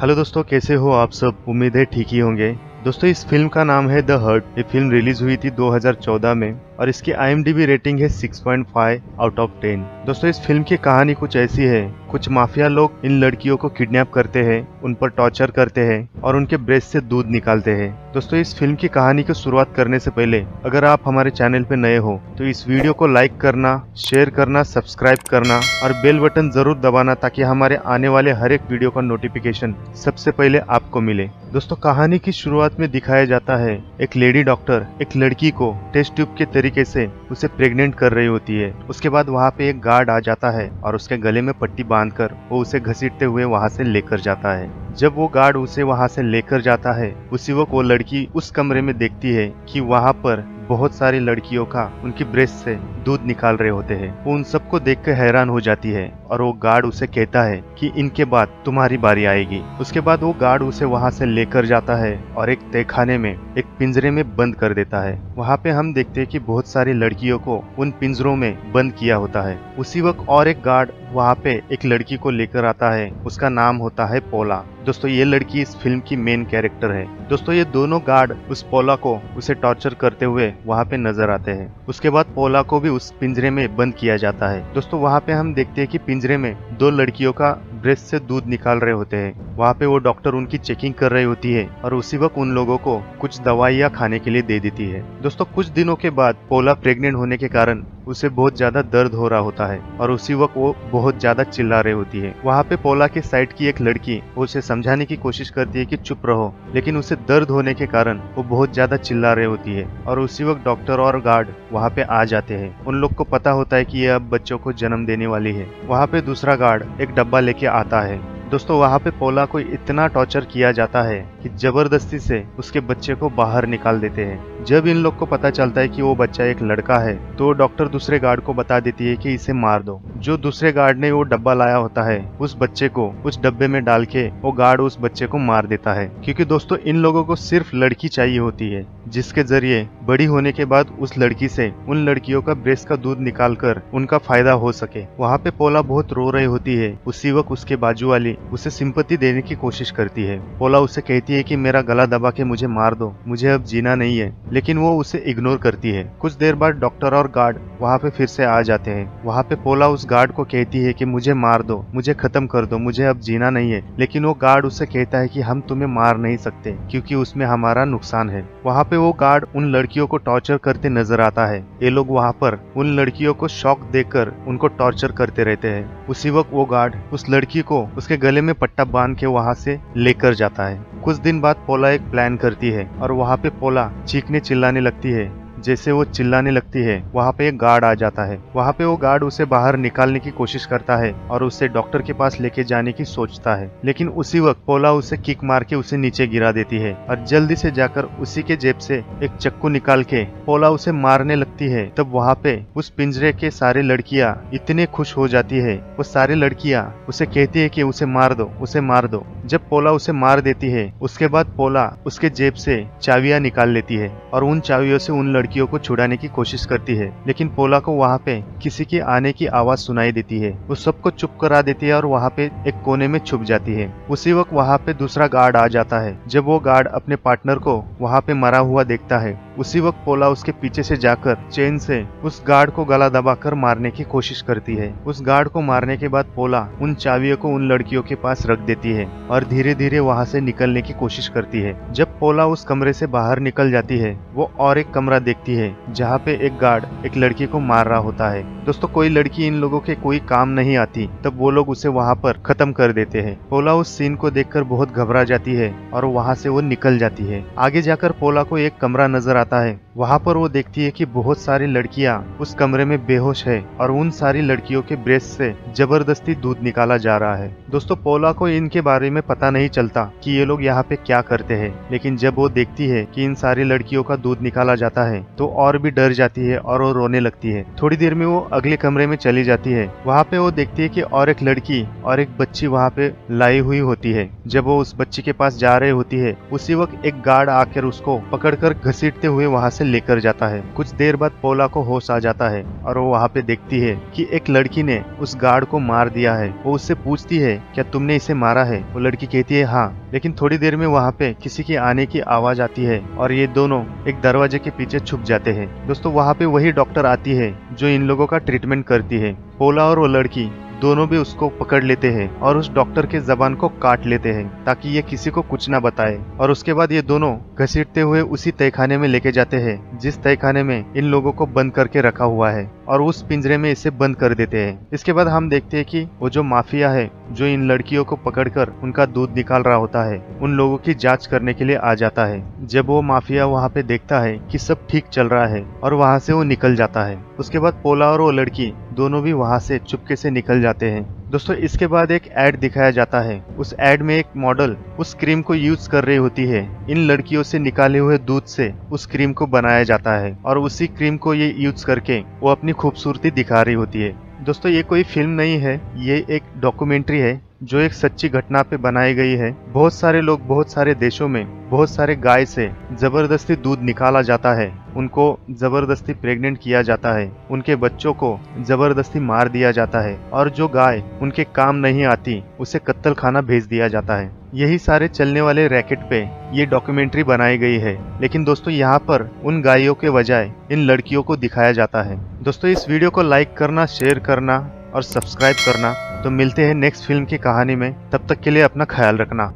Hello दोस्तों, कैसे हो आप सब? उम्मीद है ठीक ही होंगे। दोस्तों, इस फ़िल्म का नाम है द हर्ट। ये फ़िल्म रिलीज़ हुई थी 2014 में। और इसकी आईएमडीबी रेटिंग है 6.5 आउट ऑफ़ 10 दोस्तों, इस फ़िल्म की कहानी कुछ ऐसी है। कुछ माफिया लोग इन लड़कियों को किडनैप करते हैं, उन पर टॉर्चर करते हैं और उनके ब्रेस्ट से दूध निकालते हैं। दोस्तों, इस फ़िल्म की कहानी की शुरुआत करने से पहले, अगर आप हमारे चैनल पे नए हो तो इस वीडियो को लाइक करना शेयर करना सब्सक्राइब करना और बेल बटन ज़रूर दबाना ताकि हमारे आने वाले हर एक वीडियो का नोटिफिकेशन सबसे पहले आपको मिले। दोस्तों, कहानी की शुरुआत में दिखाया जाता है, एक लेडी डॉक्टर एक लड़की को टेस्ट ट्यूब के तरीके से उसे प्रेग्नेंट कर रही होती है। उसके बाद वहाँ पे एक गार्ड आ जाता है और उसके गले में पट्टी बांधकर वो उसे घसीटते हुए वहाँ से लेकर जाता है। जब वो गार्ड उसे वहाँ से लेकर जाता है, उसी वक्त वो लड़की उस कमरे में देखती है कि वहाँ पर बहुत सारी लड़कियों का उनकी ब्रेस्ट से दूध निकाल रहे होते हैं। वो उन सबको देख कर हैरान हो जाती है और वो गार्ड उसे कहता है कि इनके बाद तुम्हारी बारी आएगी। उसके बाद वो गार्ड उसे वहाँ से लेकर जाता है और एक तहखाने में, एक पिंजरे में बंद कर देता है। वहाँ पे हम देखते हैं कि बहुत सारी लड़कियों को उन पिंजरों में बंद किया होता है। उसी वक्त और एक गार्ड वहाँ पे एक लड़की को लेकर आता है। उसका नाम होता है पोला। दोस्तों, ये लड़की इस फ़िल्म की मेन कैरेक्टर है। दोस्तों, ये दोनों गार्ड उस पोला को उसे टॉर्चर करते हुए वहाँ पे नज़र आते हैं। उसके बाद पोला को भी उस पिंजरे में बंद किया जाता है। दोस्तों, वहाँ पे हम देखते हैं कि पिंजरे में दो लड़कियों का ब्रेस्ट से दूध निकाल रहे होते हैं। वहाँ पे वो डॉक्टर उनकी चेकिंग कर रही होती है और उसी वक्त उन लोगों को कुछ दवाइयाँ खाने के लिए दे देती है। दोस्तों, कुछ दिनों के बाद पोला प्रेग्नेंट होने के कारण उसे बहुत ज़्यादा दर्द हो रहा होता है और उसी वक्त वो बहुत ज़्यादा चिल्ला रही होती है। वहाँ पे पोला के साइड की एक लड़की उसे समझाने की कोशिश करती है कि चुप रहो, लेकिन उसे दर्द होने के कारण वो बहुत ज़्यादा चिल्ला रही होती है और उसी वक्त डॉक्टर और गार्ड वहाँ पे आ जाते हैं। उन लोग को पता होता है की ये अब बच्चों को जन्म देने वाली है। वहाँ पे दूसरा गार्ड एक डब्बा लेके आता है। दोस्तों, वहाँ पे पोला को इतना टॉर्चर किया जाता है कि ज़बरदस्ती से उसके बच्चे को बाहर निकाल देते हैं। जब इन लोग को पता चलता है कि वो बच्चा एक लड़का है तो डॉक्टर दूसरे गार्ड को बता देती है कि इसे मार दो। जो दूसरे गार्ड ने वो डब्बा लाया होता है, उस बच्चे को, उस डब्बे में डाल के, वो गार्ड उस बच्चे को मार देता है। क्योंकि दोस्तों, इन लोगों को सिर्फ़ लड़की चाहिए होती है, जिसके ज़रिए बड़ी होने के बाद उस लड़की से, उन लड़कियों का ब्रेस्ट का दूध निकाल कर उनका फ़ायदा हो सके। वहाँ पे पोला बहुत रो रही होती है। उसी वक्त उसके बाजू वाली उसे सिंपत्ति देने की कोशिश करती है। पोला उसे कहती है कि मेरा गला दबा के मुझे मार दो, मुझे अब जीना नहीं है। लेकिन वो उसे इग्नोर करती है। कुछ देर बाद डॉक्टर और गार्ड वहाँ पे फिर से आ जाते हैं। वहाँ पे पोला उस गार्ड को कहती है कि मुझे मार दो, मुझे खत्म कर दो, मुझे अब जीना नहीं है। लेकिन वो गार्ड उसे कहता है कि हम तुम्हें मार नहीं सकते, क्योंकि उसमें हमारा नुकसान है। वहाँ पे वो गार्ड उन लड़कियों को टॉर्चर करते नज़र आता है। ये लोग वहाँ पर उन लड़कियों को शॉक देकर उनको टॉर्चर करते रहते हैं। उसी वक्त वो गार्ड उस लड़की को उसके गले में पट्टा बाँध के वहाँ से लेकर जाता है। कुछ दिन बाद पोला एक प्लान करती है और वहाँ पे पोला चीखने चिल्लाने लगती है। जैसे वो चिल्लाने लगती है, वहाँ पे एक गार्ड आ जाता है। वहाँ पे वो गार्ड उसे बाहर निकालने की कोशिश करता है और उसे डॉक्टर के पास लेके जाने की सोचता है। लेकिन उसी वक्त पोला उसे किक मार के उसे नीचे गिरा देती है और जल्दी से जाकर उसी के जेब से एक चक्कू निकाल के पोला उसे मारने लगती है। तब वहाँ पे उस पिंजरे के सारे लड़कियाँ इतने खुश हो जाती है। वो सारी लड़कियाँ उसे कहती है की उसे मार दो, उसे मार दो। जब पोला उसे मार देती है, उसके बाद पोला उसके जेब से चाबियाँ निकाल लेती है और उन चाबियों से उन लड़कियों को छुड़ाने की कोशिश करती है। लेकिन पोला को वहाँ पे किसी के आने की आवाज़ सुनाई देती है। वो सबको चुप करा देती है और वहाँ पे एक कोने में छुप जाती है। उसी वक्त वहाँ पे दूसरा गार्ड आ जाता है। जब वो गार्ड अपने पार्टनर को वहाँ पे मरा हुआ देखता है उसी वक्त पोला उसके पीछे से जाकर चेन से उस गार्ड को गला दबाकर मारने की कोशिश करती है। उस गार्ड को मारने के बाद पोला उन चाबियों को उन लड़कियों के पास रख देती है और धीरे धीरे वहाँ से निकलने की कोशिश करती है। जब पोला उस कमरे से बाहर निकल जाती है, वो और एक कमरा देखती है, जहाँ पे एक गार्ड एक लड़की को मार रहा होता है। दोस्तों, कोई लड़की इन लोगों के कोई काम नहीं आती, तब वो लोग उसे वहाँ पर खत्म कर देते हैं। पोला उस सीन को देखकर बहुत घबरा जाती है और वहाँ से वो निकल जाती है। आगे जाकर पोला को एक कमरा नज़र आता है। वहाँ पर वो देखती है कि बहुत सारी लड़कियाँ उस कमरे में बेहोश है और उन सारी लड़कियों के ब्रेस्ट से ज़बरदस्ती दूध निकाला जा रहा है। दोस्तों, पोला को इनके बारे में पता नहीं चलता कि ये लोग यहाँ पे क्या करते हैं, लेकिन जब वो देखती है कि इन सारी लड़कियों का दूध निकाला जाता है तो और भी डर जाती है और वो रोने लगती है। थोड़ी देर में वो अगले कमरे में चली जाती है। वहाँ पे वो देखती है कि और एक लड़की और एक बच्ची वहाँ पे लाई हुई होती है। जब वो उस बच्ची के पास जा रही होती है, उसी वक्त एक गार्ड आकर उसको पकड़कर घसीटते हुए हुए वहाँ से लेकर जाता है। कुछ देर बाद पोला को होश आ जाता है और वो वहाँ पे देखती है कि एक लड़की ने उस गार्ड को मार दिया है। वो उससे पूछती है, क्या तुमने इसे मारा है? वो लड़की कहती है हाँ लेकिन थोड़ी देर में वहाँ पे किसी के आने की आवाज़ आती है और ये दोनों एक दरवाजे के पीछे छुप जाते हैं। दोस्तों, वहाँ पे वही डॉक्टर आती है जो इन लोगों का ट्रीटमेंट करती है। पोला और वो लड़की दोनों भी उसको पकड़ लेते हैं और उस डॉक्टर के जबान को काट लेते हैं ताकि ये किसी को कुछ ना बताए। और उसके बाद ये दोनों घसीटते हुए उसी तहखाने में लेके जाते हैं, जिस तहखाने में इन लोगों को बंद करके रखा हुआ है। और उस पिंजरे में इसे बंद कर देते हैं। इसके बाद हम देखते हैं कि वो जो माफिया है, जो इन लड़कियों को पकड़कर उनका दूध निकाल रहा होता है, उन लोगों की जाँच करने के लिए आ जाता है। जब वो माफिया वहाँ पे देखता है कि सब ठीक चल रहा है और वहाँ से वो निकल जाता है। उसके बाद पोला और वो लड़की दोनों भी वहाँ से चुपके से निकल जाते हैं। दोस्तों, इसके बाद एक एड दिखाया जाता है। उस एड में एक मॉडल उस क्रीम को यूज़ कर रही होती है। इन लड़कियों से निकाले हुए दूध से उस क्रीम को बनाया जाता है और उसी क्रीम को ये यूज़ करके वो अपनी खूबसूरती दिखा रही होती है। दोस्तों, ये कोई फ़िल्म नहीं है। ये एक डॉक्यूमेंट्री है। जो एक सच्ची घटना पे बनाई गई है। बहुत सारे लोग बहुत सारे देशों में बहुत सारे गाय से ज़बरदस्ती दूध निकाला जाता है। उनको ज़बरदस्ती प्रेग्नेंट किया जाता है। उनके बच्चों को ज़बरदस्ती मार दिया जाता है और जो गाय उनके काम नहीं आती, उसे कत्तल खाना भेज दिया जाता है। यही सारे चलने वाले रैकेट पे ये डॉक्यूमेंट्री बनाई गई है। लेकिन दोस्तों, यहाँ पर उन गायों के बजाय इन लड़कियों को दिखाया जाता है। दोस्तों, इस वीडियो को लाइक करना, शेयर करना और सब्सक्राइब करना। तो मिलते हैं नेक्स्ट फ़िल्म की कहानी में। तब तक के लिए अपना ख्याल रखना।